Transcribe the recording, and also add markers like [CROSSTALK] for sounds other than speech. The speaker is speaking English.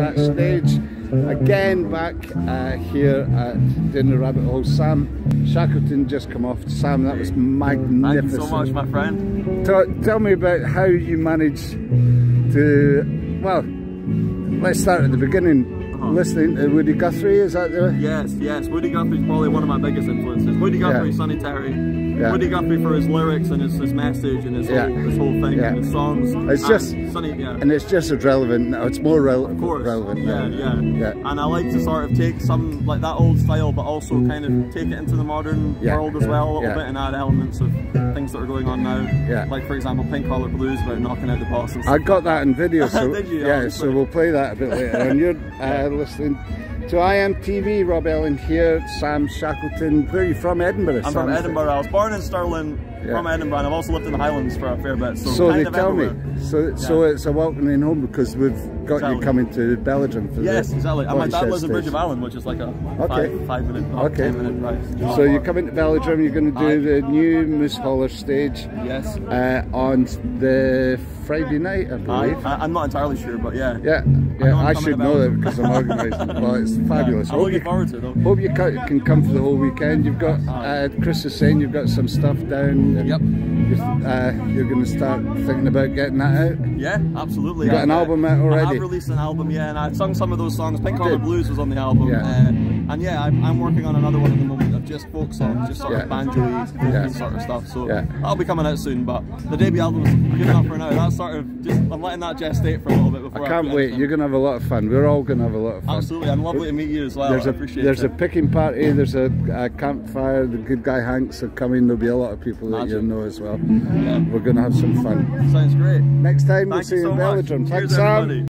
Backstage again back uh, here at Doune Rabbit Hole. Sam Shackleton just come off. Sam, that was magnificent. Thank you so much, my friend. Tell, tell me about how you managed to, well, let's start at the beginning. Uh -huh. Listening to Woody Guthrie, is that the? Yes, yes. Woody Guthrie's probably one of my biggest influences. Woody Guthrie, yeah. Sonny Terry, yeah. Woody Guthrie for his lyrics and his, his message and his, yeah. whole, his whole thing yeah. and his songs. It's just Sonny, yeah. and it's just as relevant now. It's more rel of course. relevant. Yeah, yeah, yeah, And I like to sort of take some like that old style, but also kind of take it into the modern world as well a little bit and add elements of things that are going on now. Yeah. Like for example, Pink Collar Blues about knocking out the boss. I got that in video. [LAUGHS] So Did you? Yeah. So we'll play that a bit later. and you're [LAUGHS] uh, listening to IMTV, Rob Ellen here, Sam Shackleton. Where are you from? Edinburgh? I'm Sam from Edinburgh. I was born in Stirling, yeah. from Edinburgh, and I've also lived in the Highlands for a fair bit. So, so they tell everywhere. me. So, yeah. so it's a welcoming home because we've got exactly. you coming to Belgium for yes, the exactly. And my dad lives in Bridge of Allan, which is like a okay. five, five minute, okay. ten minute drive. So you're coming to Belgium. You're going to do the new Moose Hauler stage. Yes. Uh, on the Friday night, I believe. I, am not entirely sure, but yeah. Yeah, yeah. I, I should know that because I'm organising. well, [LAUGHS] it's fabulous. I'm looking forward to it. Though. Hope you can come for the whole weekend. You've got uh, Chris is saying you've got some stuff down. Yep. Uh, you're going to start thinking about getting that out. Yeah, absolutely. You got an album out already. I've released an album, yeah, and I've sung some of those songs. Pink Collar Blues was on the album. Yeah. Uh, and yeah, I'm, I'm, working on another one at the moment of just folk songs, just sort yeah. of banjo yeah. sort of stuff. So yeah. that'll be coming out soon. But the debut album is good enough for now. That's sort of just I'm letting that gestate for a little bit before. I can't I wait. You're gonna have a lot of fun. We're all gonna have a lot of fun. Absolutely, I'm lovely to meet you as well. There's a there's it. a picking party. There's a, a, campfire. The good guy Hanks are coming. There'll be a lot of people that you know as well. Yeah. We're gonna have some fun. Sounds great. Next time Thank we'll see you so in Belgium. Thanks, Sam.